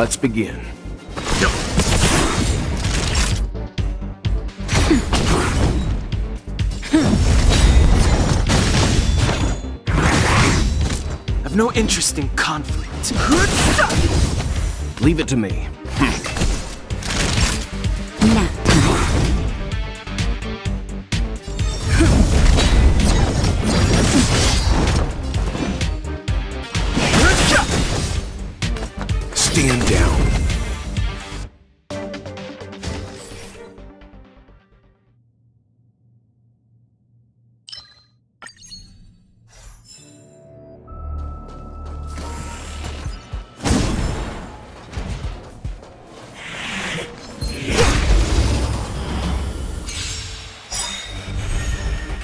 Let's begin. I've no interest in conflict. Leave it to me. Stand down.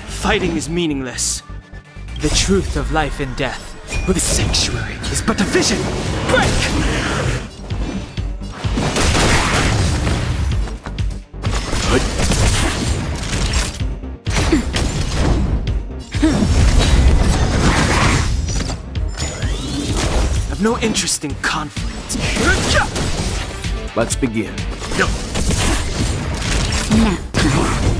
Fighting is meaningless. The truth of life and death, with the sanctuary, is but a vision. Break! I've no interest in conflict. Let's begin. Nap time.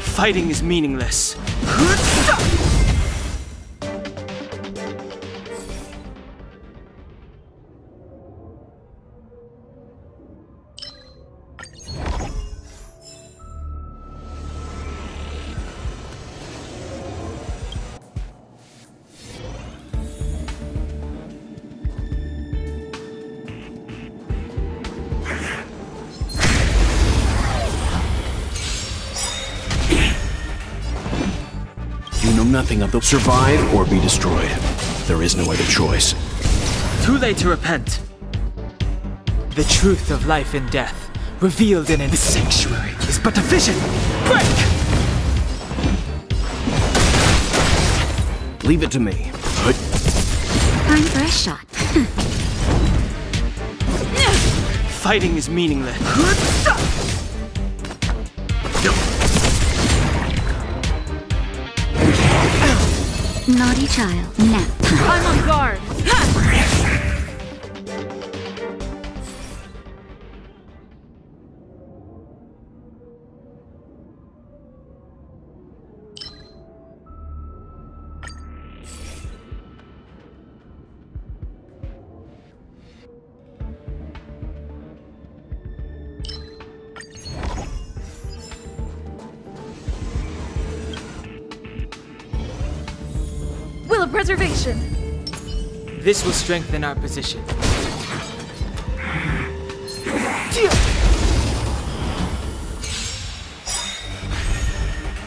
Fighting is meaningless. Nothing of the survive or be destroyed. There is no other choice. Too late to repent. The truth of life and death, revealed in the sanctuary, is but a vision. Break! Leave it to me. Time for a shot. Fighting is meaningless. Naughty child. Nap. I'm on guard. Will preservation. This will strengthen our position.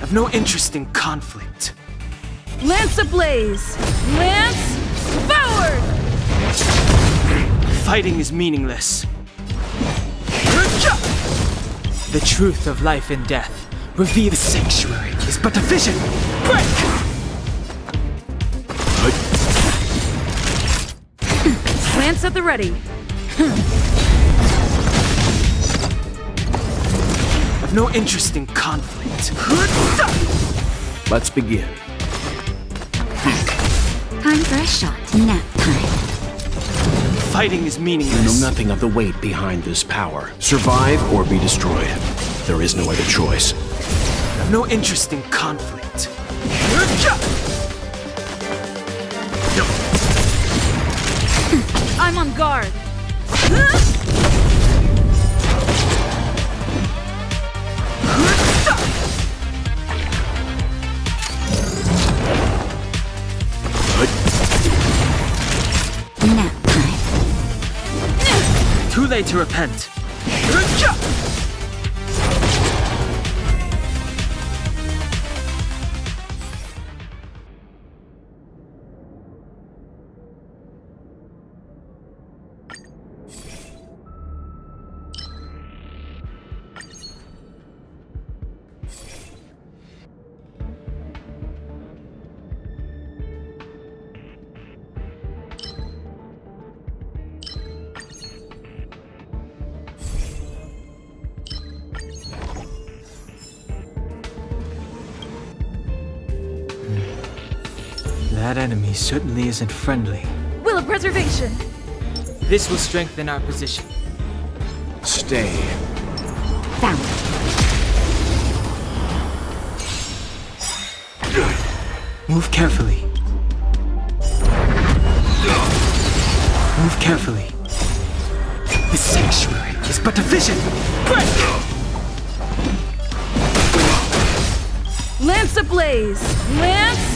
I've no interest in conflict. Lance ablaze. Lance forward. Fighting is meaningless. The truth of life and death, revealed the sanctuary, is but a vision. Break! At the ready. I've no interest in conflict. Let's begin. Time for a shot. Nap time. Fighting is meaningless. You know meaningless. nothing of the weight behind this power. Survive or be destroyed. There is no other choice. I've no interest in conflict. I'm on guard. Nap time. Too late to repent. Isn't friendly. Will of preservation. This will strengthen our position. Stay. Found. Move carefully. Move carefully. The sanctuary is but a vision. Break! Lance ablaze. Lance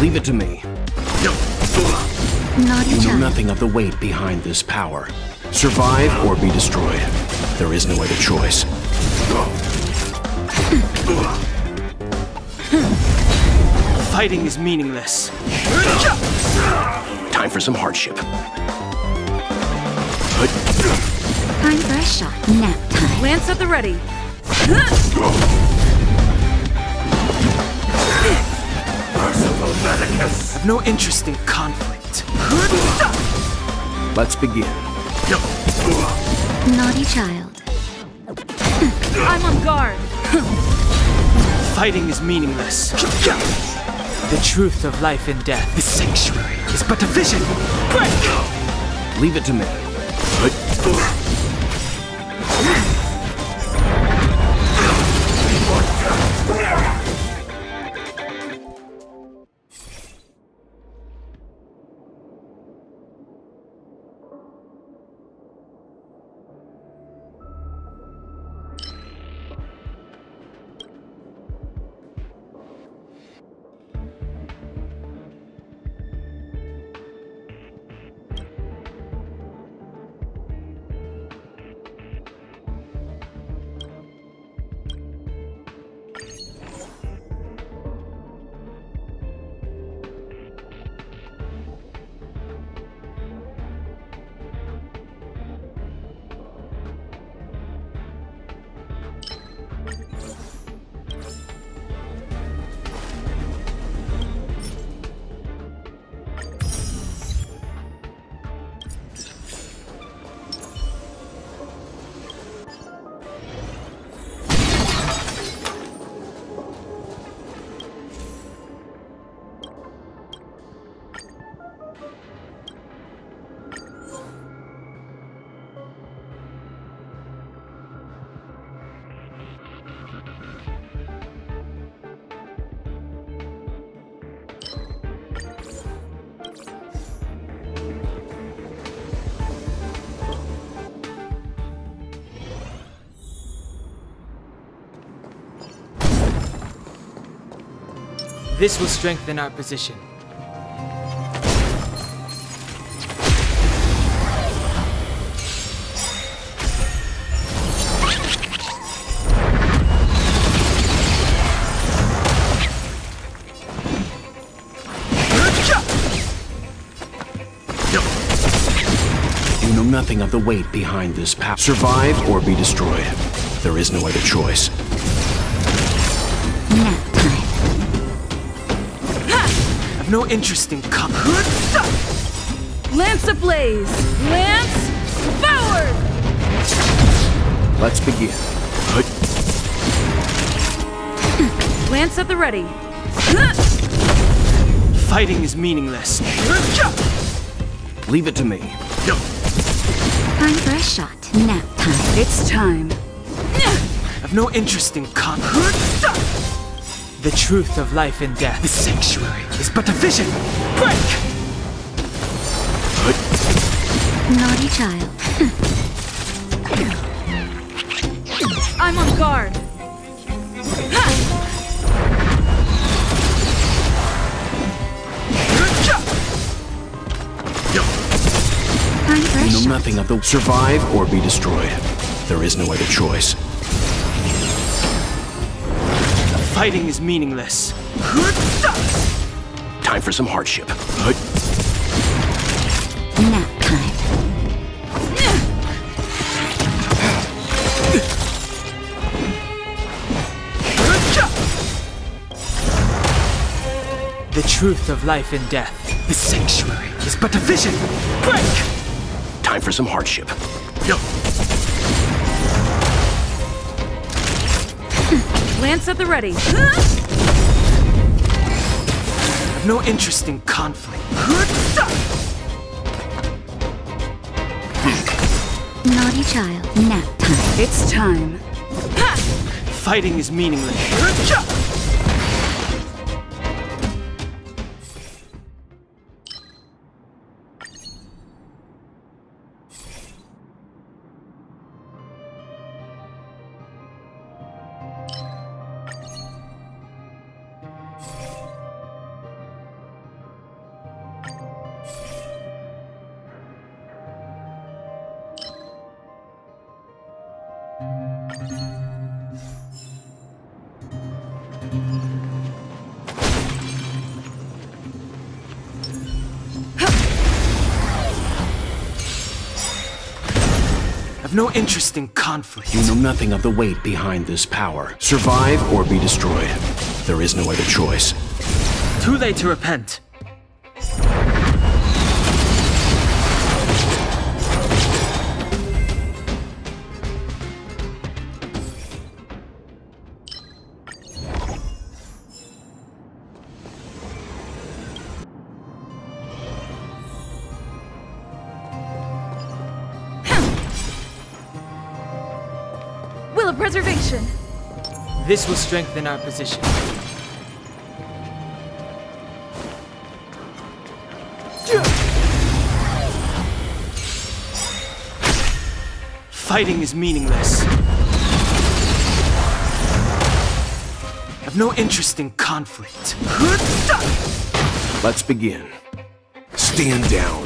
Leave it to me. Naughty You know nothing of the weight behind this power. Survive or be destroyed. There is no other choice. Fighting is meaningless. Time for some hardship. Time for a shot. Nap time. Lance at the ready. I've no interest in conflict. Let's begin. Naughty child. I'm on guard. Fighting is meaningless. The truth of life and death, the sanctuary, is but a vision. Break! Leave it to me. This will strengthen our position. You know nothing of the weight behind this power. Survive or be destroyed. There is no other choice. Nap time. I've no interest in conflict. Lance ablaze. Lance forward. Let's begin. Lance at the ready. Fighting is meaningless. Leave it to me. Time for a shot. Nap time. It's time. I've no interest in conflict. The truth of life and death, the sanctuary, is but a vision. Break! Naughty child. I'm on guard. Time for a You know nothing of the survive or be destroyed. There is no other choice. Fighting is meaningless. Time for some hardship. Nap time. The truth of life and death, the sanctuary, is but a vision. Break! Time for some hardship. Lance at the ready. I've no interest in conflict. Naughty child. Nap time. It's time. Fighting is meaningless. I've no interest in conflict. You know nothing of the weight behind this power. Survive or be destroyed. There is no other choice. Too late to repent. This will strengthen our position. Fighting is meaningless. I've no interest in conflict. Let's begin. Stand down.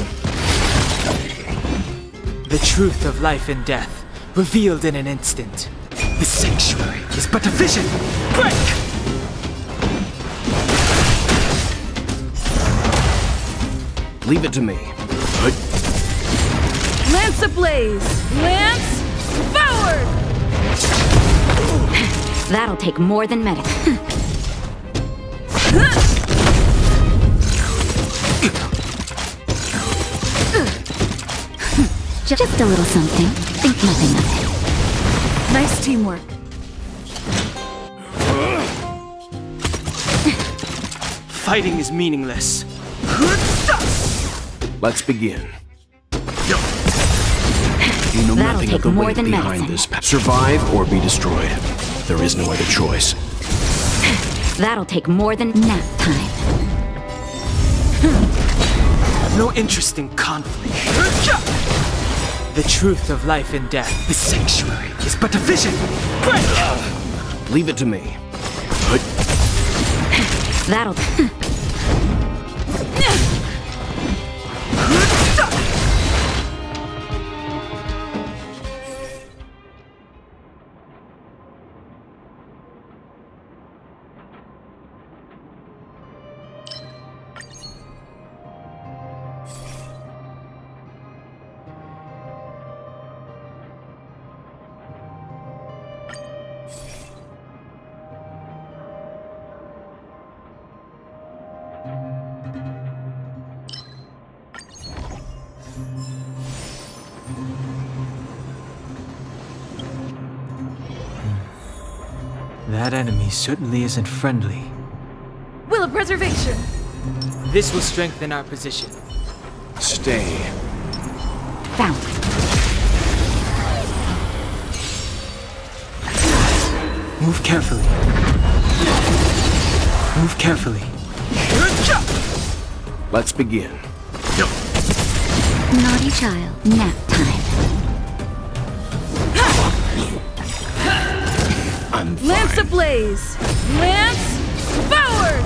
The truth of life and death, revealed in an instant. The sanctuary is but a vision. Break! Leave it to me. Lance ablaze. Lance forward. That'll take more than medicine. Just a little something. Think nothing of it. Nice teamwork. Fighting is meaningless. Let's begin. You know That'll nothing take of the more weight than behind medicine. this. Survive or be destroyed. There is no other choice. That'll take more than nap time. No interesting conflict. The truth of life and death, the sanctuary, is but a vision. Break! Leave it to me. That'll. That enemy certainly isn't friendly. Will of preservation. This will strengthen our position. Stay. Found. Move carefully. Move carefully. Let's begin. Naughty child. Nap time. I'm fine. Lance ablaze! Lance forward!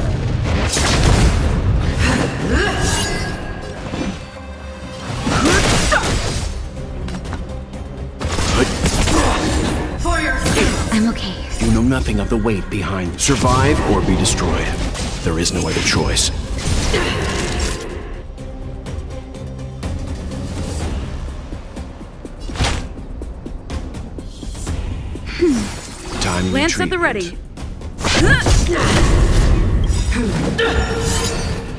I'm okay. You know nothing of the weight behind. Survive or be destroyed. There is no other choice. Time Lance at the ready.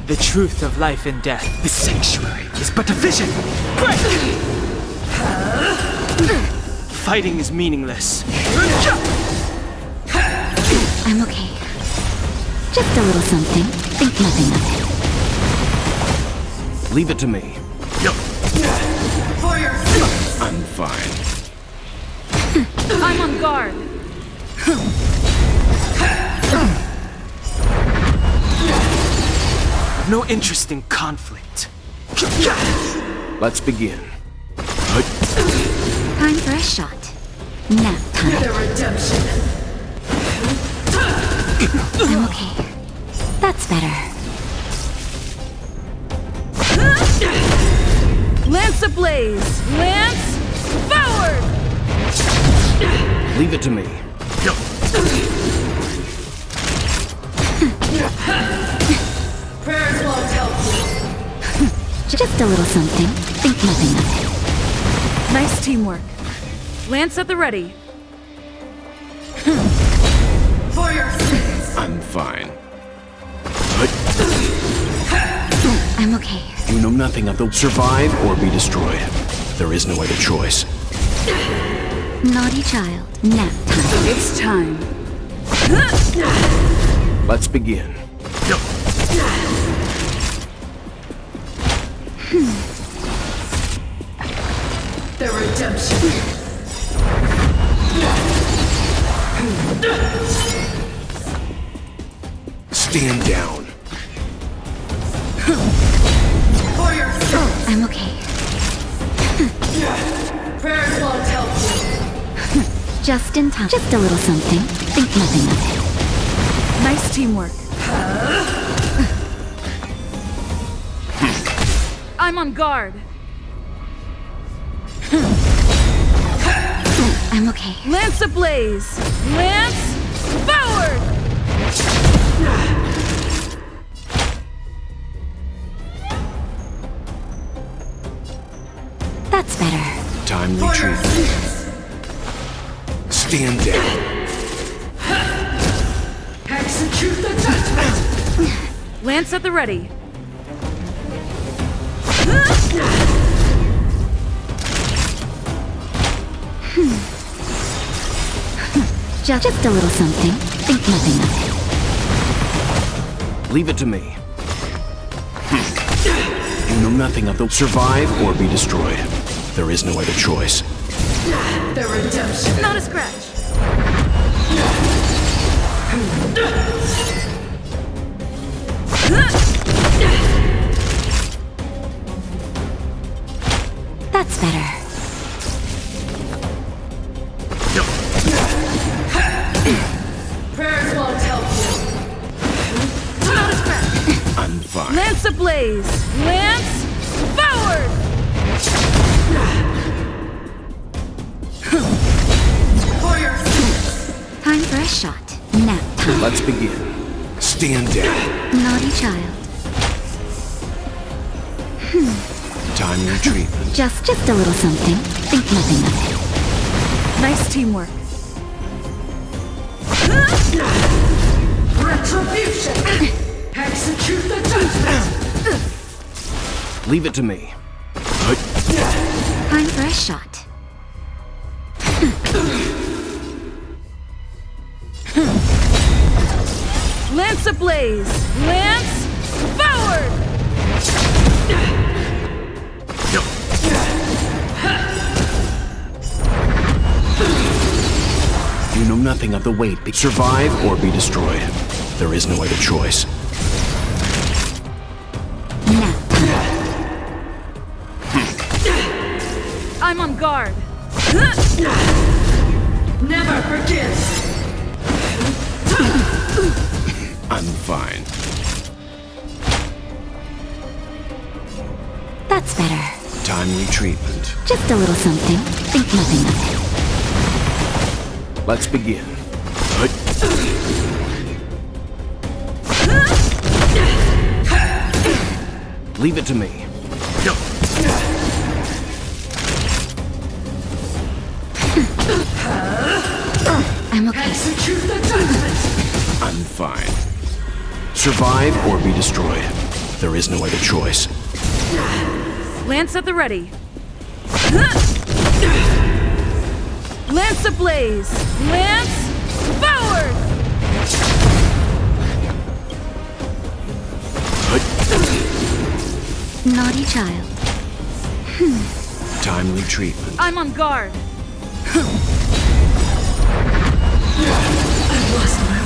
The truth of life and death, the sanctuary, is but a vision. Break! Fighting is meaningless. I'm okay. Just a little something. Think nothing of it. Leave it to me. Yep. I'm fine. I'm on guard. I've no interest in conflict. Let's begin. Time for a shot. Nap time. I'm okay. That's better. Lance ablaze! Lance forward! Leave it to me. Just a little something. Think nothing of it. Nice teamwork. Lance at the ready. I'm fine. I'm okay. You know nothing of the survive or be destroyed. There is no other choice. Naughty child. Nap time. It's time. Let's begin. Hmm. The redemption. Stand down. I'm okay. Just in time. Just a little something. Think nothing of it. Nice teamwork. I'm on guard. Hmm. I'm okay. Lance ablaze! Lance Stand down. Lance at the ready. Just, just a little something. Think nothing of it. Leave it to me. You know nothing of the survive or be destroyed. There is no other choice. Not a scratch. That's better. Not a scratch. I'm fine. Lance ablaze! Lance forward! For a shot. Nap time. Let's begin. Stand down. Naughty child. Hmm. Time retreatment. Just, just a little something. Think nothing of it. Nice teamwork. Retribution! Execute the judgment! Leave it to me. Time for a shot. Lance ablaze! Lance forward! You know nothing of the weight. Be- survive or be destroyed. There is no other choice. Nap I'm on guard. Never forgive! I'm fine. That's better. Timely treatment. Just a little something. Think nothing of it. Let's begin. Leave it to me. I'm okay. Execute the judgment! I'm fine. Survive or be destroyed. There is no other choice. Lance at the ready. Lance ablaze! Lance forward! Naughty child. Timely treatment. I'm on guard. I've lost my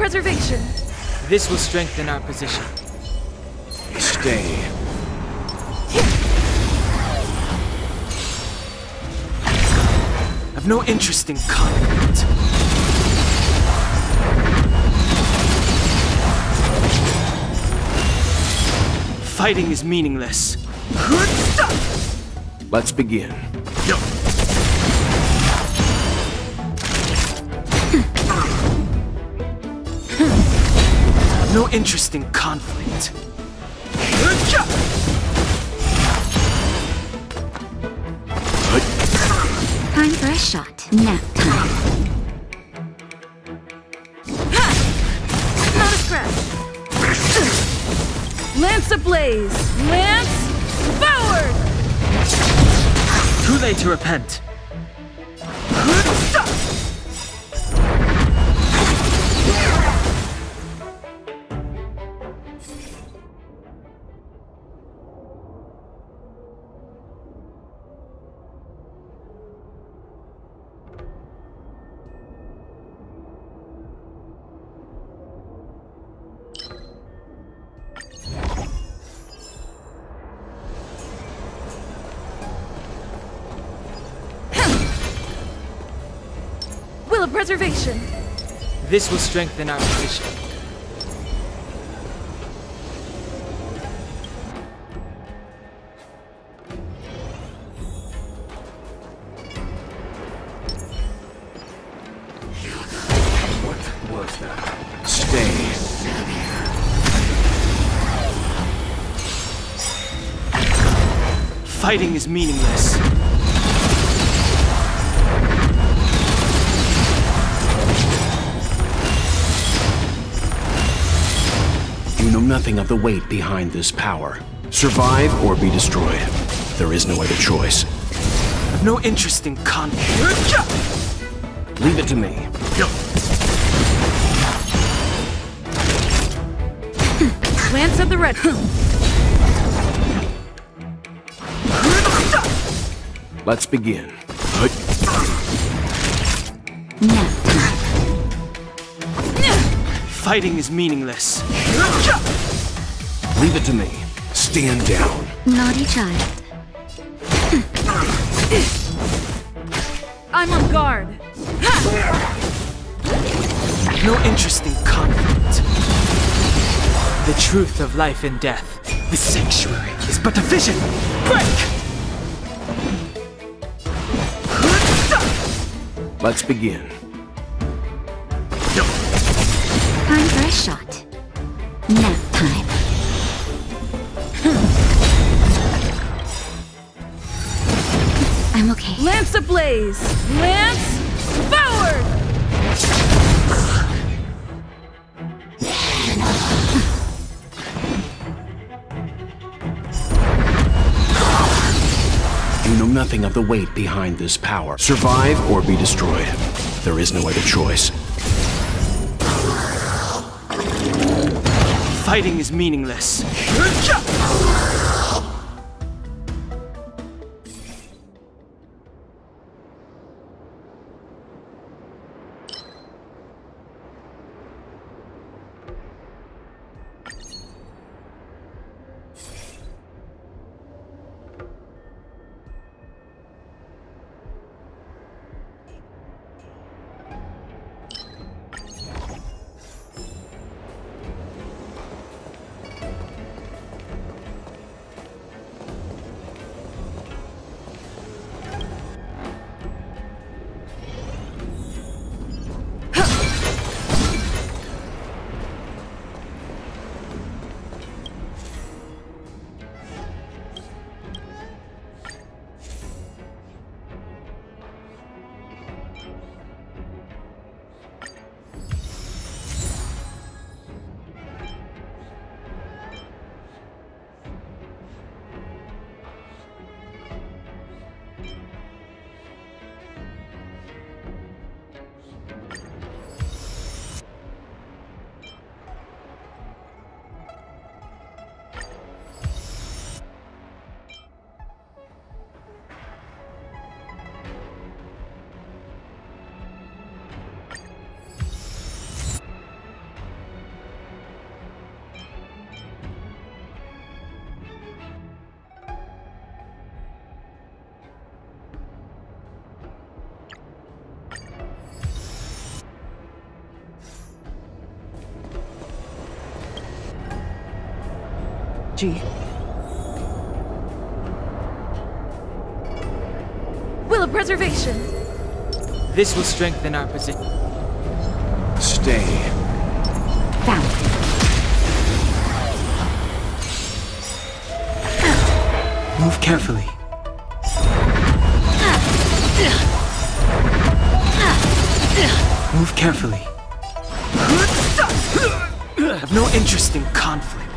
preservation. This will strengthen our position. Stay. I've no interest in conflict. Fighting is meaningless. Good stuff. Let's begin. I've no interest in conflict. Time for a shot. Nap time. Not a scratch. Lance ablaze! Lance forward! Too late to repent. This will strengthen our position. What was that? Stay. Fighting is meaningless. Nothing of the weight behind this power. Survive or be destroyed. There is no other choice. I've no interest in conflict. Leave it to me. Lance at the ready. Let's begin. Fighting is meaningless. Leave it to me. Stand down. Naughty child. I'm on guard. No interest in conflict. The truth of life and death, the sanctuary, is but a vision. Break! Let's begin. Lance. Lance forward. You know nothing of the weight behind this power. Survive or be destroyed. There is no other choice. Fighting is meaningless. G. Will of preservation. This will strengthen our position. Stay. Found. Move carefully. Move carefully. Have no interest in conflict.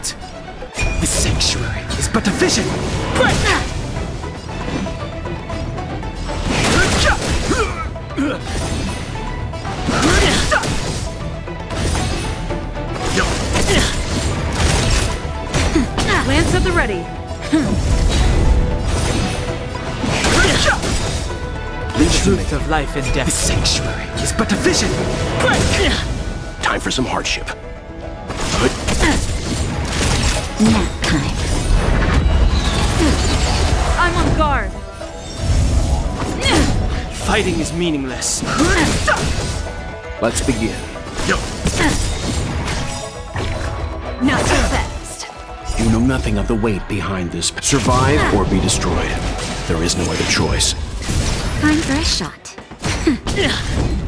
The sanctuary is but a vision. Break! Lance at the ready. The truth of life and death. The sanctuary is but a vision. Break! Time for some hardship. Nap time. I'm on guard. Fighting is meaningless. Let's begin. Not so fast. You know nothing of the weight behind this. Survive or be destroyed. There is no other choice. Time for a shot.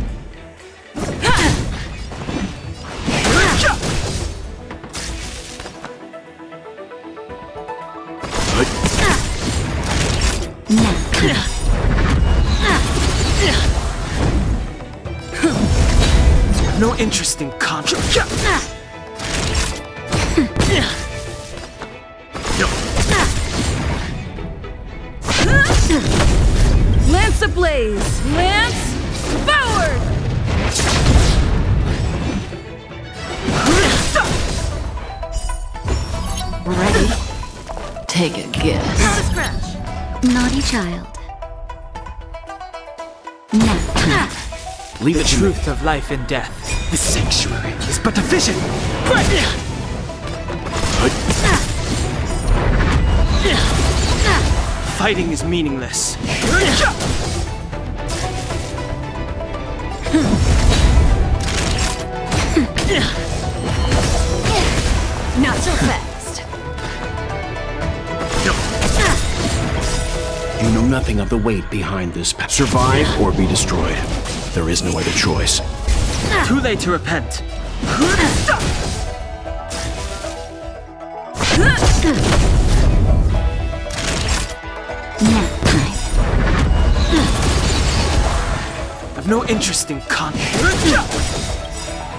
No interest in conflict. Lance ablaze. Lance forward. Ready? Take a guess. Not a scratch. Naughty child. Nap time. Leave The it to me. truth of life and death. The sanctuary is but a vision. Fighting is meaningless. Not so fast. You know nothing of the weight behind this path. Survive or be destroyed. There is no other choice. Too late to repent. Nap time. I've no interest in conflict.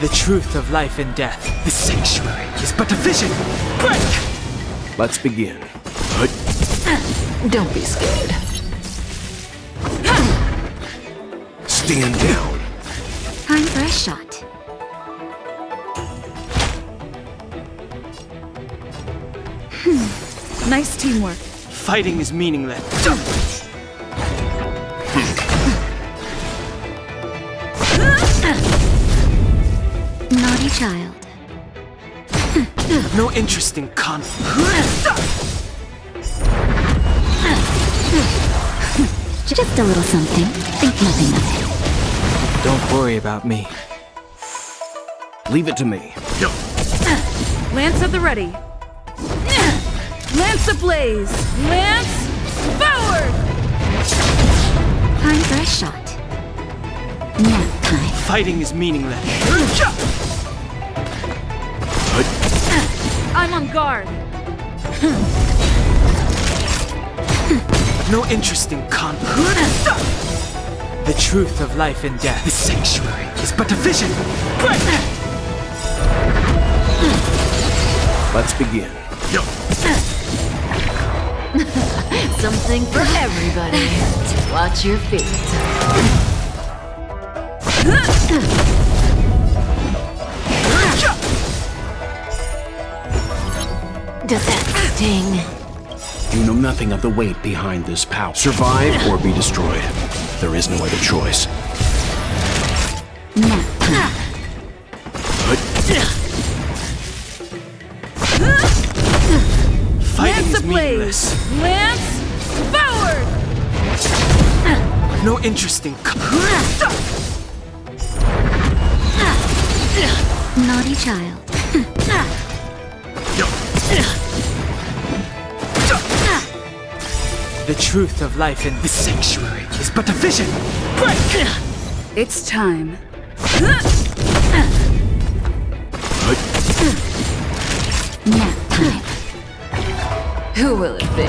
The truth of life and death. The sanctuary is but a vision. Break! Let's begin. Don't be scared. Stand down. Time for a shot. Hmm. Nice teamwork. Fighting is meaningless. Naughty child. No interest in conflict. Just a little something. Think nothing of it. Don't worry about me. Leave it to me. Lance at the ready. Lance ablaze. Lance forward. Time for a shot. Nap time. Fighting is meaningless. I'm on guard. No interest in conflict. The truth of life and death. The sanctuary is but a vision. Break! Let's begin. Something for everybody. Watch your feet. Does that sting? You know nothing of the weight behind this power. Survive or be destroyed. There is no other choice. Nap. Fighting Lance is meaningless. Lance forward. No interesting. Naughty child. The truth of life in this sanctuary is but a vision. Break! It's time. Nap time. Who will it be?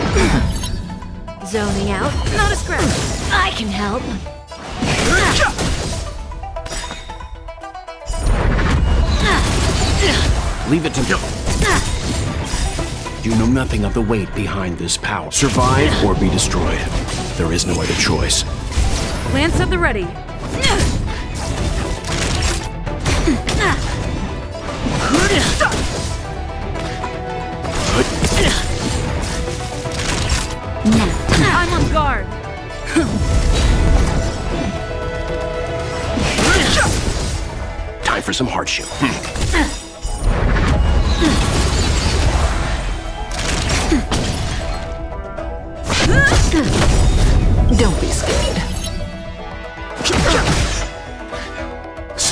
Zoning out? Not a scratch. I can help. Leave it to me. You know nothing of the weight behind this power. Survive or be destroyed. There is no other choice. Lance at the ready. I'm on guard. Time for some hardship.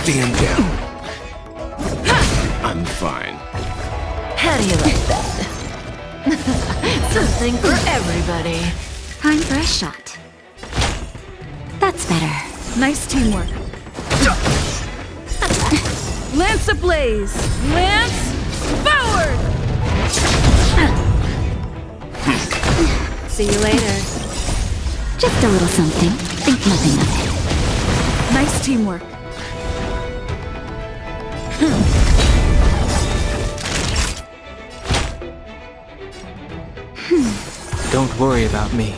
Stand down. I'm fine. How do you like that? Something for everybody. Time for a shot. That's better. Nice teamwork. Lance ablaze. Lance forward. See you later. Just a little something. Think nothing of it. Nice teamwork. Don't worry about me.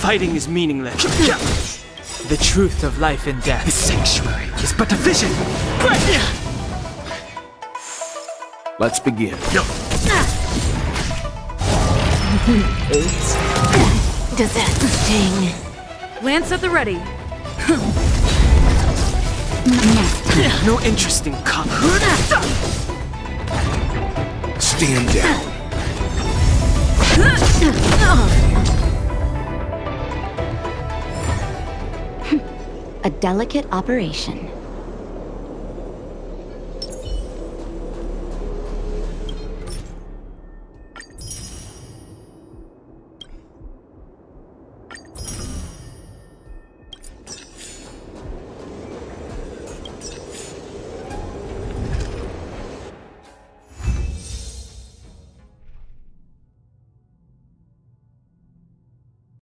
Fighting is meaningless. The truth of life and death. The sanctuary is but a vision. Let's begin. Does that sting? Lance at the ready. No interest in conflict. Stand down. A delicate operation.